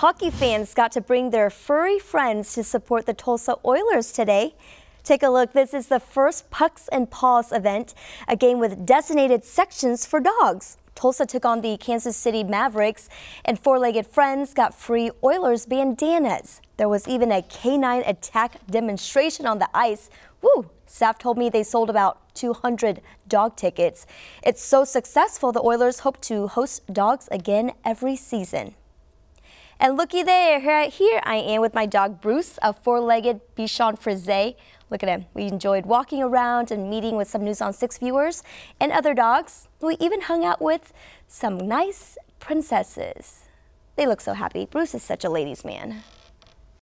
Hockey fans got to bring their furry friends to support the Tulsa Oilers today. Take a look. This is the first Pucks and Paws event, a game with designated sections for dogs. Tulsa took on the Kansas City Mavericks, and four-legged friends got free Oilers bandanas. There was even a canine attack demonstration on the ice. Woo! Staff told me they sold about 200 dog tickets. It's so successful, the Oilers hope to host dogs again every season. And looky there, here I am with my dog Bruce, a four-legged Bichon Frise. Look at him. We enjoyed walking around and meeting with some News on 6 viewers and other dogs. We even hung out with some nice princesses. They look so happy. Bruce is such a ladies' man.